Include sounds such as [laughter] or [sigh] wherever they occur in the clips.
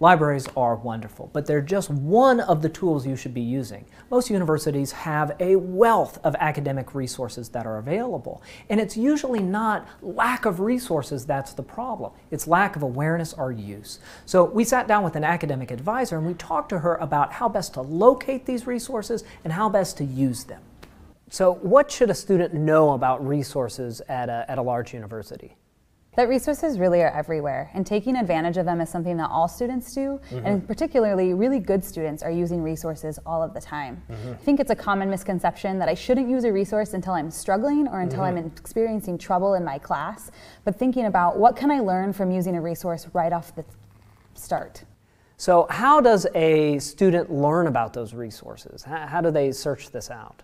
Libraries are wonderful, but they're just one of the tools you should be using. Most universities have a wealth of academic resources that are available, and it's usually not lack of resources that's the problem. It's lack of awareness or use. So we sat down with an academic advisor and we talked to her about how best to locate these resources and how best to use them. So what should a student know about resources at a, at a large university? That resources really are everywhere and taking advantage of them is something that all students do mm-hmm. and particularly really good students are using resources all of the time mm-hmm. i think it's a common misconception that i shouldn't use a resource until i'm struggling or until mm-hmm. i'm experiencing trouble in my class but thinking about what can i learn from using a resource right off the start so how does a student learn about those resources how, how do they search this out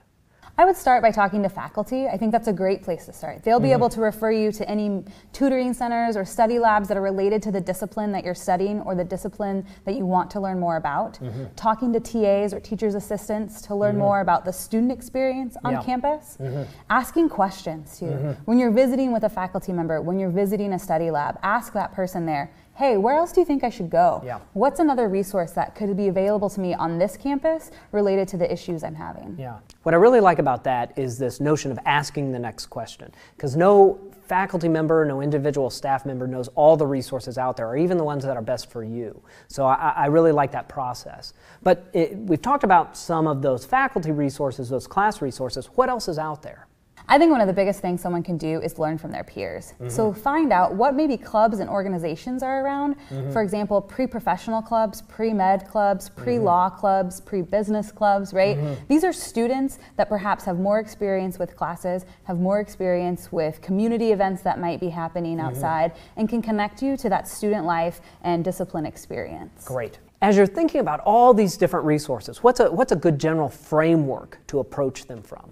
I would start by talking to faculty. I think that's a great place to start. They'll be mm-hmm. able to refer you to any tutoring centers or study labs that are related to the discipline that you're studying or the discipline that you want to learn more about. Mm-hmm. Talking to TAs or teachers' assistants to learn mm-hmm. more about the student experience on yeah. campus. Mm-hmm. Asking questions too. Mm-hmm. When you're visiting with a faculty member, when you're visiting a study lab, ask that person there hey, where else do you think I should go? Yeah. What's another resource that could be available to me on this campus related to the issues I'm having? Yeah. What I really like about that is this notion of asking the next question. Because no faculty member, no individual staff member knows all the resources out there, or even the ones that are best for you. So I, I really like that process. But it, we've talked about some of those faculty resources, those class resources. What else is out there? I think one of the biggest things someone can do is learn from their peers. Mm-hmm. So find out what maybe clubs and organizations are around. Mm-hmm. For example, pre-professional clubs, pre-med clubs, pre-law mm-hmm. clubs, pre-business clubs, right? Mm-hmm. These are students that perhaps have more experience with classes, have more experience with community events that might be happening mm-hmm. outside, and can connect you to that student life and discipline experience. Great. As you're thinking about all these different resources, what's a, what's a good general framework to approach them from?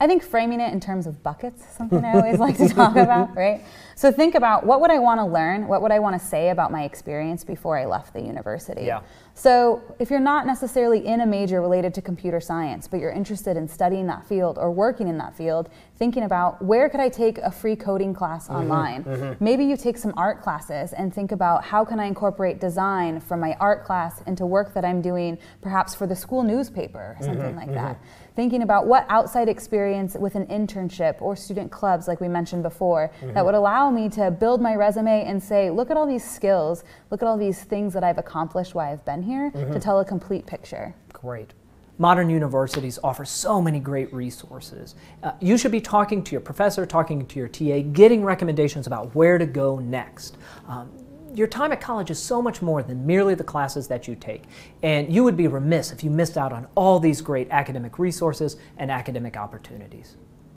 I think framing it in terms of buckets is something I always like to [laughs] talk about, right? So think about what would I want to learn? What would I want to say about my experience before I left the university? Yeah. So if you're not necessarily in a major related to computer science, but you're interested in studying that field or working in that field, thinking about where could I take a free coding class mm-hmm, online? Mm-hmm. Maybe you take some art classes and think about how can I incorporate design from my art class into work that I'm doing perhaps for the school newspaper or something mm-hmm, like that. Thinking about what outside experience with an internship or student clubs, like we mentioned before, mm-hmm. that would allow me to build my resume and say, look at all these skills, look at all these things that I've accomplished while I've been here mm-hmm. to tell a complete picture. Great. Modern universities offer so many great resources. Uh, you should be talking to your professor, talking to your TA, getting recommendations about where to go next. Um, your time at college is so much more than merely the classes that you take. And you would be remiss if you missed out on all these great academic resources and academic opportunities.